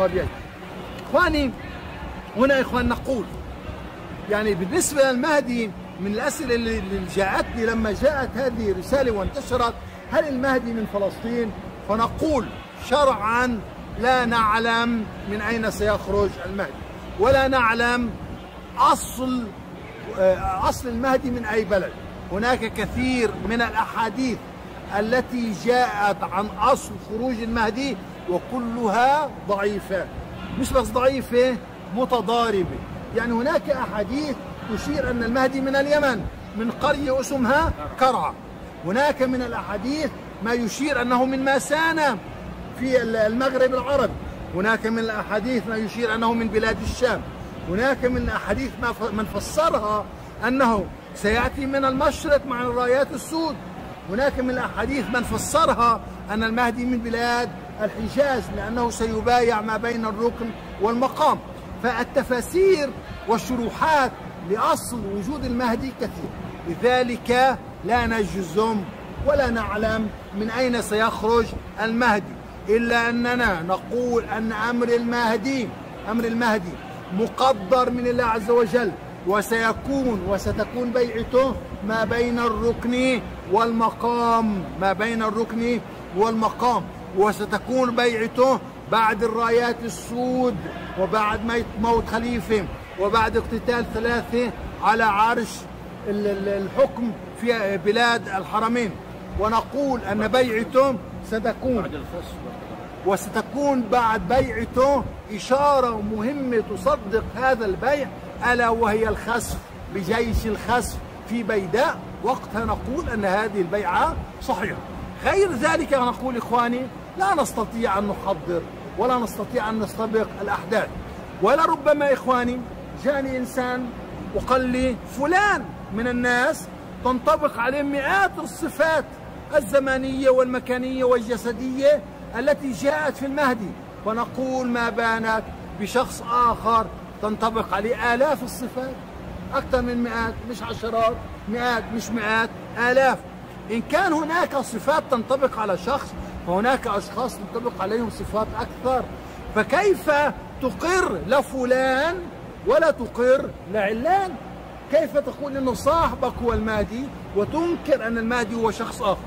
طيب إخواني هنا إخوان نقول يعني بالنسبة للمهدي من الأسئلة اللي جاءتني لما جاءت هذه الرسالة وانتشرت هل المهدي من فلسطين؟ فنقول شرعا لا نعلم من أين سيخرج المهدي ولا نعلم أصل آه، أصل المهدي من أي بلد. هناك كثير من الأحاديث التي جاءت عن أصل خروج المهدي وكلها ضعيفة. مش بس ضعيفة متضاربة. يعني هناك أحاديث تشير أن المهدي من اليمن من قرية اسمها كرع هناك من الأحاديث ما يشير أنه من ماسانة في المغرب العربي هناك من الأحاديث ما يشير أنه من بلاد الشام. هناك من الأحاديث من فسرها أنه سيأتي من المشرق مع الرايات السود. هناك من الأحاديث من فسرها أن المهدي من بلاد الحجاز لأنه سيبايع ما بين الركن والمقام. فالتفاسير والشروحات لأصل وجود المهدي كثير. لذلك لا نجزم ولا نعلم من أين سيخرج المهدي إلا أننا نقول أن أمر المهدي أمر المهدي مقدر من الله عز وجل. وسيكون وستكون بيعته ما بين الركن والمقام ما بين الركن والمقام. وستكون بيعته بعد الرايات السود وبعد موت خليفة وبعد اقتتال ثلاثة على عرش الحكم في بلاد الحرمين. ونقول أن بيعته ستكون وستكون بعد بيعته إشارة مهمة تصدق هذا البيع ألا وهي الخسف بجيش الخسف في بيداء وقتها نقول أن هذه البيعة صحيحة. غير ذلك نقول إخواني لا نستطيع أن نحضر ولا نستطيع أن نستبق الأحداث. ولربما إخواني جاني إنسان وقال لي فلان من الناس تنطبق عليه مئات الصفات الزمانية والمكانية والجسدية التي جاءت في المهدي. ونقول ما بانت بشخص آخر تنطبق عليه آلاف الصفات. أكثر من مئات مش عشرات مئات مش مئات آلاف. إن كان هناك صفات تنطبق على شخص فهناك أشخاص تنطبق عليهم صفات أكثر. فكيف تقر لفلان ولا تقر لعلان كيف تقول أنه صاحبك هو المهدي وتنكر أن المهدي هو شخص آخر؟